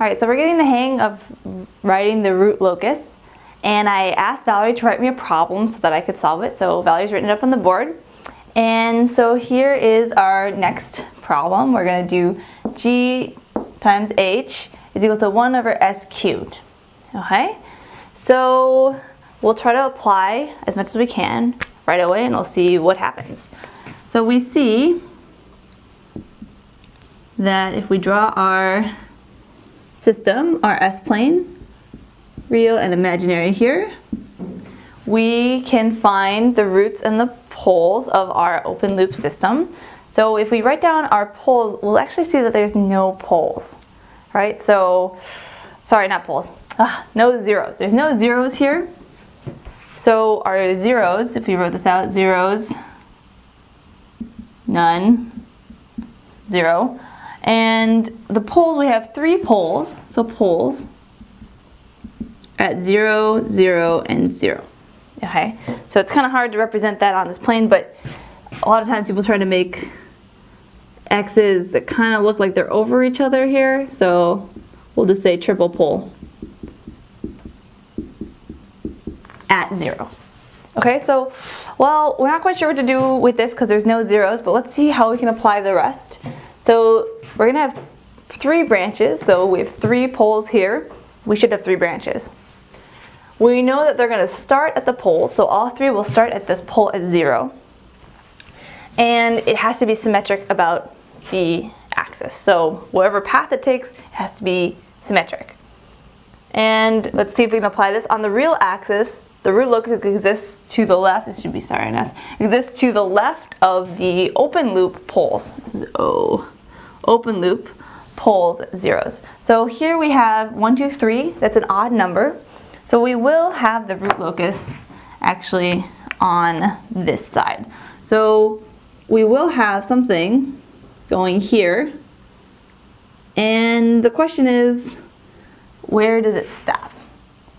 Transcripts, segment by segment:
All right, so we're getting the hang of writing the root locus. And I asked Valerie to write me a problem so that I could solve it. So Valerie's written it up on the board. And so here is our next problem. We're gonna do g times h is equal to 1 over s cubed. Okay, so we'll try to apply as much as we can right away and we'll see what happens. So we see that if we draw our system, our S-plane, real and imaginary here, we can find the roots and the poles of our open loop system. So if we write down our poles, we'll actually see that there's no poles, right? So, sorry, not poles, ah, no zeros. There's no zeros here. So our zeros, if we wrote this out, zeros, none, zero. And the poles, we have three poles, so poles at zero, zero, and zero. Okay, so it's kind of hard to represent that on this plane, but a lot of times people try to make x's that kind of look like they're over each other here, so we'll just say triple pole at zero. Okay, so, well, we're not quite sure what to do with this because there's no zeros, but let's see how we can apply the rest. So we're gonna have three branches, so we have three poles here. We should have three branches. We know that they're gonna start at the pole, so all three will start at this pole at zero. And it has to be symmetric about the axis. So whatever path it takes, it has to be symmetric. And let's see if we can apply this. On the real axis, the root locus exists to the left, this should be sorry an S, exists to the left of the open loop poles. This is O open loop poles zeros. So here we have one, two, three, that's an odd number. So we will have the root locus actually on this side. So we will have something going here. And the question is, where does it stop?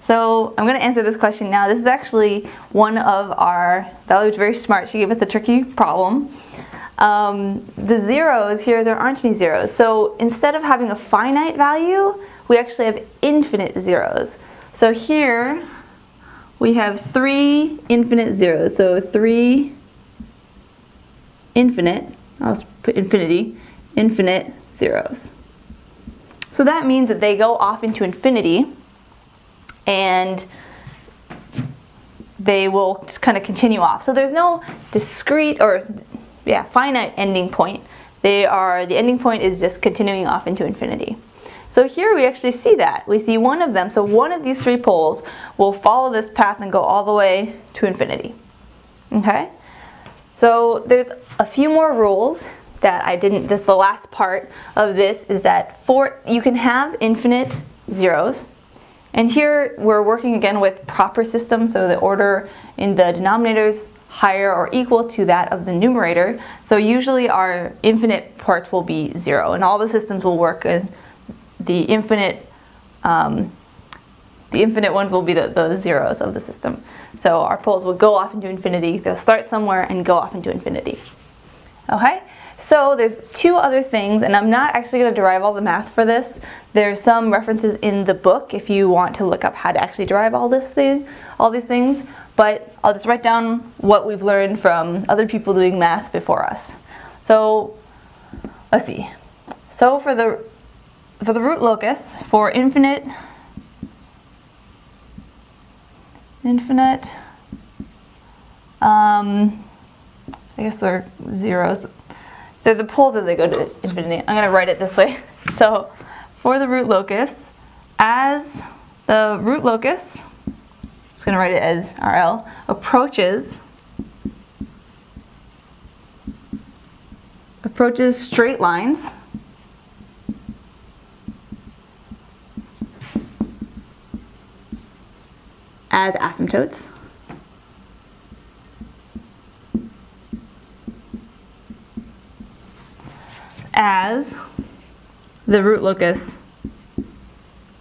So I'm going to answer this question now. This is actually one of our, Valerie was very smart. She gave us a tricky problem. Um, the zeros here, there aren't any zeros. So instead of having a finite value, we actually have infinite zeros. So here we have three infinite zeros. So three infinite, I'll put infinity, infinite zeros. So that means that they go off into infinity and they will kind of continue off. So there's no discrete or yeah, finite ending point. They are, the ending point is just continuing off into infinity. So here we actually see that. We see one of them, so one of these three poles will follow this path and go all the way to infinity. Okay? So there's a few more rules that I didn't, this the last part of this is that for, you can have infinite zeros. And here we're working again with proper systems, so the order in the denominators higher or equal to that of the numerator. So usually our infinite parts will be zero and all the systems will work in the infinite um, the infinite ones will be the, the zeros of the system. So our poles will go off into infinity. They'll start somewhere and go off into infinity. Okay? So there's two other things, and I'm not actually going to derive all the math for this. There's some references in the book if you want to look up how to actually derive all this thing, all these things but I'll just write down what we've learned from other people doing math before us. So let's see. So for the for the root locus for infinite infinite um, I guess they're zeros. They're the poles as they go to infinity. I'm gonna write it this way. So for the root locus, as the root locus just going to write it as RL, approaches. Approaches straight lines. As asymptotes. as the root locus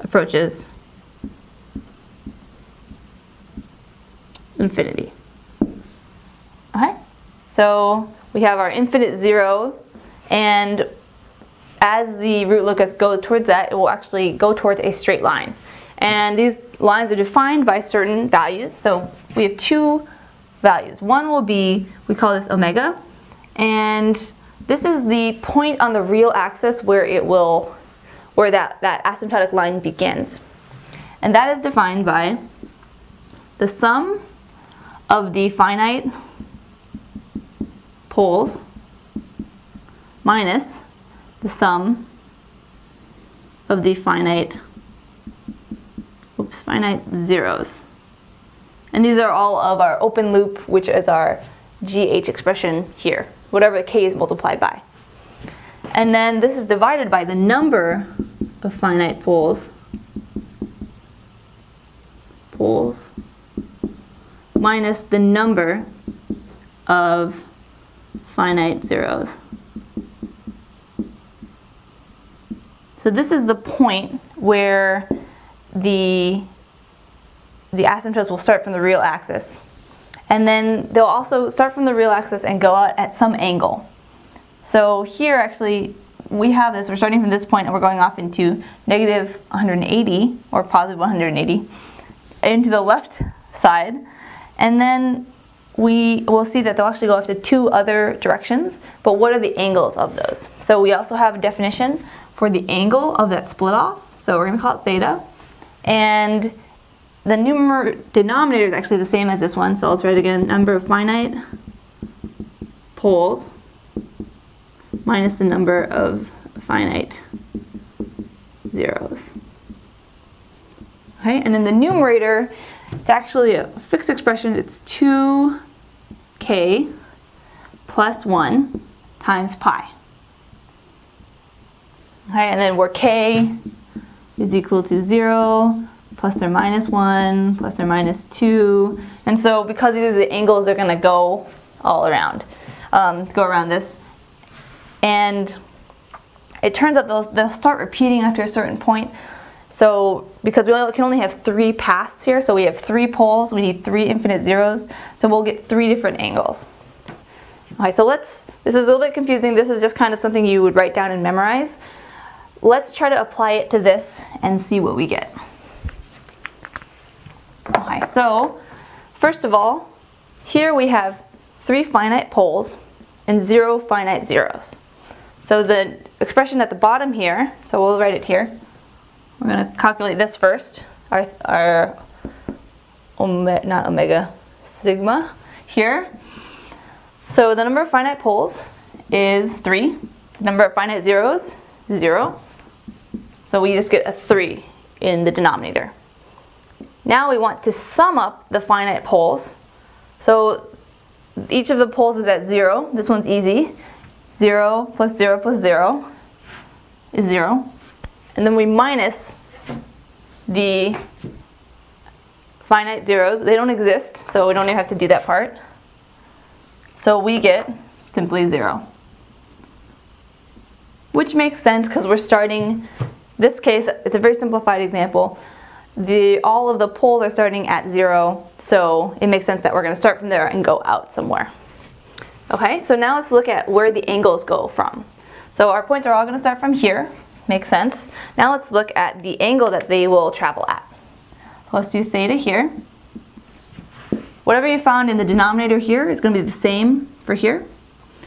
approaches infinity. Okay, so we have our infinite zero and as the root locus goes towards that, it will actually go towards a straight line. And these lines are defined by certain values. So we have two values. One will be, we call this omega, and this is the point on the real axis where it will, where that, that asymptotic line begins. And that is defined by the sum of the finite poles minus the sum of the finite oops, finite zeros. And these are all of our open loop, which is our GH expression here, whatever k is multiplied by. And then this is divided by the number of finite poles, poles, minus the number of finite zeros. So this is the point where the, the asymptotes will start from the real axis. And then they'll also start from the real axis and go out at some angle. So here actually we have this, we're starting from this point and we're going off into negative 180 or positive 180 into the left side. And then we will see that they'll actually go off to two other directions, but what are the angles of those? So we also have a definition for the angle of that split off. So we're gonna call it theta. And the numer denominator is actually the same as this one, so let's write again, number of finite poles minus the number of finite zeros. Okay, and in the numerator, it's actually a fixed expression. It's 2k plus 1 times pi. Okay, and then where k is equal to 0, plus or minus 1, plus or minus 2. And so because these are the angles, they're going to go all around, um, go around this. And it turns out they'll, they'll start repeating after a certain point. So because we can only have three paths here, so we have three poles, we need three infinite zeros, so we'll get three different angles. All right, so let's, this is a little bit confusing, this is just kind of something you would write down and memorize. Let's try to apply it to this and see what we get. Okay, so first of all, here we have three finite poles and zero finite zeros. So the expression at the bottom here, so we'll write it here. We're going to calculate this first, our, our omega, not omega, sigma here. So the number of finite poles is 3. The number of finite zeros, 0. So we just get a 3 in the denominator. Now we want to sum up the finite poles. So each of the poles is at 0. This one's easy. 0 plus 0 plus 0 is 0. And then we minus the finite zeros. They don't exist, so we don't even have to do that part. So we get simply 0. Which makes sense because we're starting this case, it's a very simplified example. The, all of the poles are starting at zero, so it makes sense that we're going to start from there and go out somewhere. Okay, so now let's look at where the angles go from. So our points are all going to start from here, makes sense. Now let's look at the angle that they will travel at. Let's do theta here. Whatever you found in the denominator here is going to be the same for here.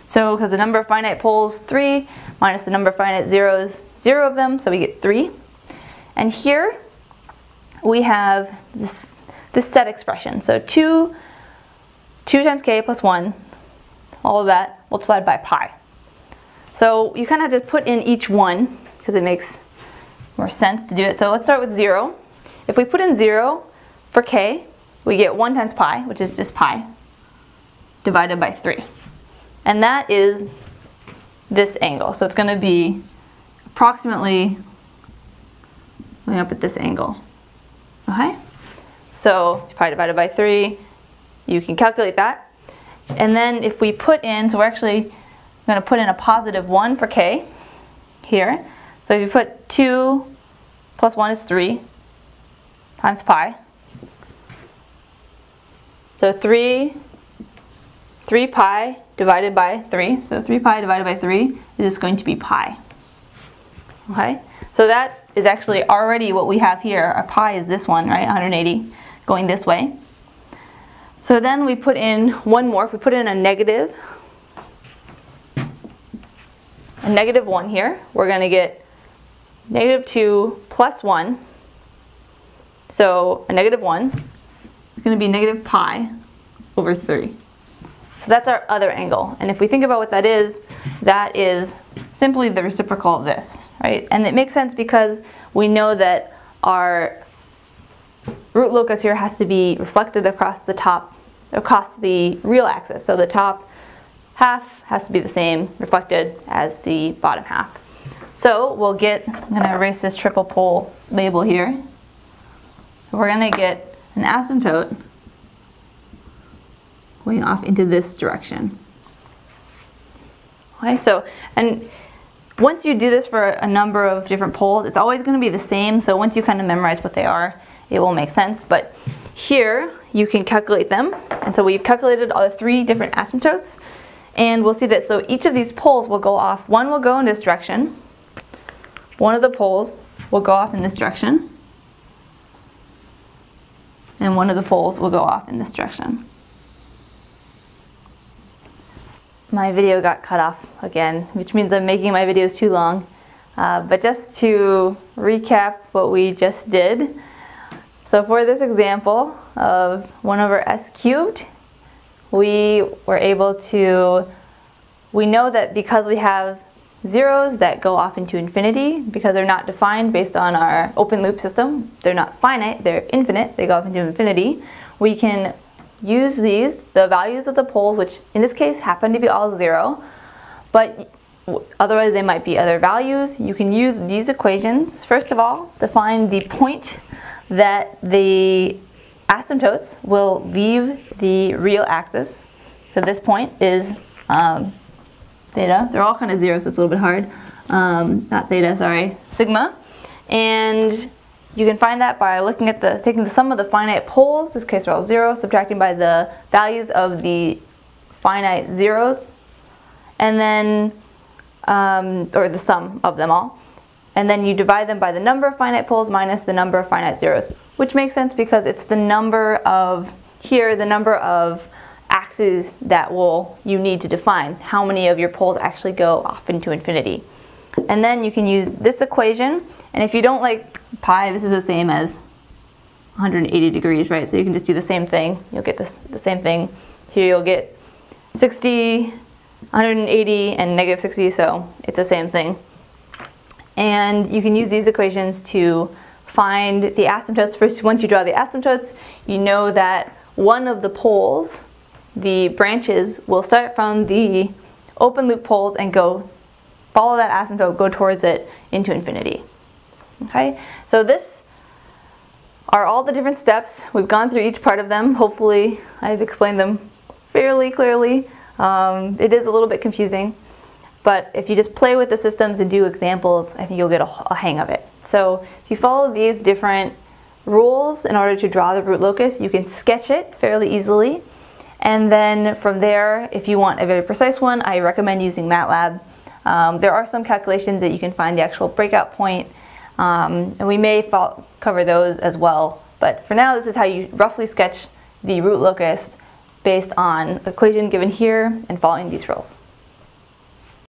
So because the number of finite poles, 3, minus the number of finite zeros, zero of them, so we get three. And here we have this, this set expression. So 2, 2 times k plus 1, all of that multiplied by pi. So you kind of have to put in each one because it makes more sense to do it. So let's start with 0. If we put in 0 for k, we get 1 times pi, which is just pi, divided by 3. And that is this angle. So it's going to be approximately going up at this angle. Okay? So pi divided by 3, you can calculate that. And then if we put in, so we're actually going to put in a positive 1 for k here. So if you put 2 plus 1 is 3 times pi. So 3, 3 pi divided by 3. So 3 pi divided by 3 is just going to be pi. Okay, so that is actually already what we have here. Our pi is this one, right, 180, going this way. So then we put in one more. If we put in a negative, a negative 1 here, we're going to get negative 2 plus 1. So a negative 1 is going to be negative pi over 3. So that's our other angle. And if we think about what that is, that is simply the reciprocal of this, right? And it makes sense because we know that our root locus here has to be reflected across the top, across the real axis. So the top half has to be the same reflected as the bottom half. So we'll get, I'm gonna erase this triple pole label here. We're gonna get an asymptote going off into this direction. Okay, so, and once you do this for a number of different poles, it's always going to be the same. So once you kind of memorize what they are, it will make sense. But here you can calculate them. And so we've calculated all the three different asymptotes. And we'll see that so each of these poles will go off. One will go in this direction. One of the poles will go off in this direction. And one of the poles will go off in this direction. my video got cut off again, which means I'm making my videos too long. Uh, but just to recap what we just did. So for this example of 1 over s cubed, we were able to, we know that because we have zeros that go off into infinity, because they're not defined based on our open loop system, they're not finite, they're infinite, they go off into infinity, we can use these, the values of the poles, which in this case happen to be all zero, but otherwise they might be other values. You can use these equations, first of all, to find the point that the asymptotes will leave the real axis. So this point is um, theta. They're all kind of zero, so it's a little bit hard. Um, not theta, sorry, sigma. And you can find that by looking at the, taking the sum of the finite poles, in this case they're all zero, subtracting by the values of the finite zeros, and then, um, or the sum of them all. And then you divide them by the number of finite poles minus the number of finite zeros, which makes sense because it's the number of, here, the number of axes that will you need to define how many of your poles actually go off into infinity. And then you can use this equation, and if you don't like pi, this is the same as 180 degrees, right? So you can just do the same thing. You'll get this the same thing. Here you'll get 60, 180, and negative 60, so it's the same thing. And you can use these equations to find the asymptotes. First, once you draw the asymptotes, you know that one of the poles, the branches, will start from the open loop poles and go follow that asymptote, go towards it into infinity. Okay, so this are all the different steps. We've gone through each part of them. Hopefully I've explained them fairly clearly. Um, it is a little bit confusing, but if you just play with the systems and do examples, I think you'll get a, a hang of it. So if you follow these different rules in order to draw the root locus, you can sketch it fairly easily. And then from there, if you want a very precise one, I recommend using MATLAB. Um, there are some calculations that you can find the actual breakout point um, and we may cover those as well. But for now, this is how you roughly sketch the root locus based on equation given here and following these rules.